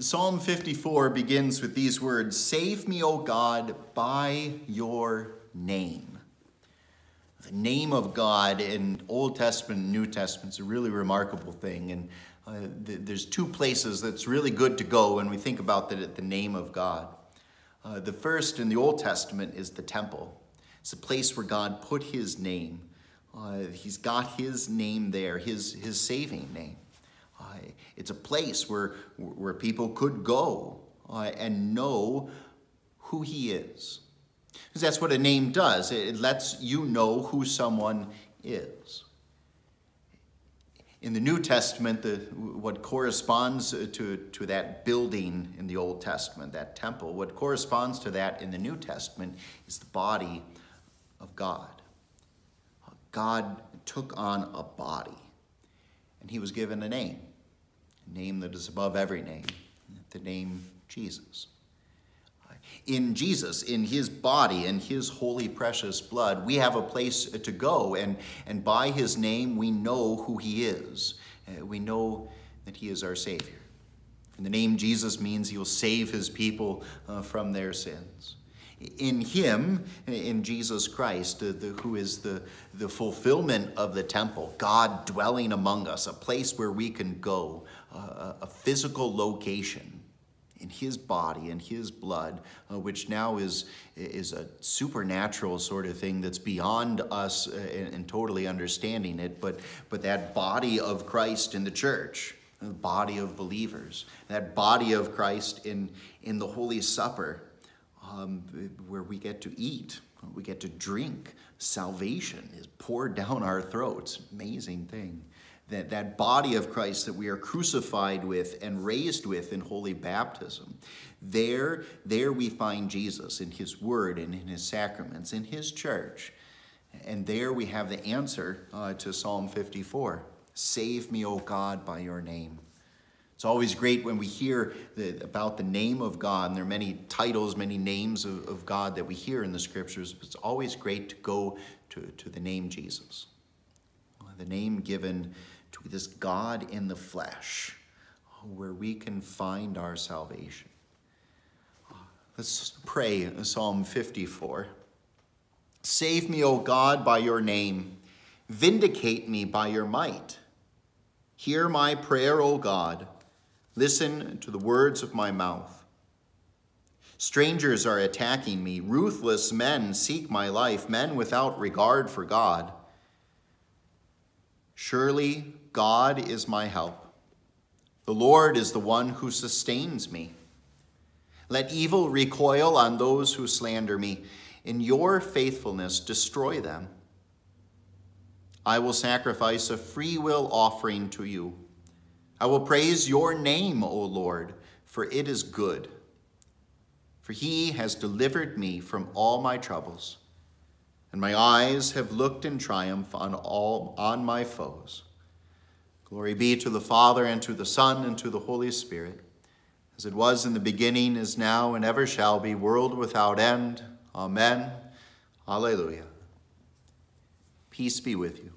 Psalm 54 begins with these words Save me, O God, by your name. The name of God in Old Testament and New Testament is a really remarkable thing. And uh, th there's two places that's really good to go when we think about the, the name of God. Uh, the first in the Old Testament is the temple. It's a place where God put his name. Uh, he's got his name there, his, his saving name. It's a place where, where people could go uh, and know who he is. Because that's what a name does. It lets you know who someone is. In the New Testament, the, what corresponds to, to that building in the Old Testament, that temple, what corresponds to that in the New Testament is the body of God. God took on a body, and he was given a name name that is above every name, the name Jesus. In Jesus, in his body, in his holy, precious blood, we have a place to go, and, and by his name, we know who he is. Uh, we know that he is our Savior. And the name Jesus means he will save his people uh, from their sins in him, in Jesus Christ, uh, the, who is the, the fulfillment of the temple, God dwelling among us, a place where we can go, uh, a physical location in his body and his blood, uh, which now is, is a supernatural sort of thing that's beyond us and, and totally understanding it, but, but that body of Christ in the church, the body of believers, that body of Christ in, in the Holy Supper, um, where we get to eat, we get to drink. Salvation is poured down our throats. Amazing thing. That, that body of Christ that we are crucified with and raised with in holy baptism. There, there we find Jesus in his word and in his sacraments, in his church. And there we have the answer uh, to Psalm 54. Save me, O God, by your name. It's always great when we hear the, about the name of God, and there are many titles, many names of, of God that we hear in the scriptures, but it's always great to go to, to the name Jesus, the name given to this God in the flesh, where we can find our salvation. Let's pray Psalm 54. Save me, O God, by your name. Vindicate me by your might. Hear my prayer, O God. Listen to the words of my mouth. Strangers are attacking me. Ruthless men seek my life, men without regard for God. Surely God is my help. The Lord is the one who sustains me. Let evil recoil on those who slander me. In your faithfulness, destroy them. I will sacrifice a free will offering to you. I will praise your name, O Lord, for it is good. For he has delivered me from all my troubles, and my eyes have looked in triumph on all on my foes. Glory be to the Father, and to the Son, and to the Holy Spirit, as it was in the beginning, is now, and ever shall be, world without end. Amen. Alleluia. Peace be with you.